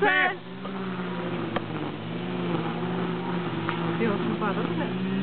三六十八的菜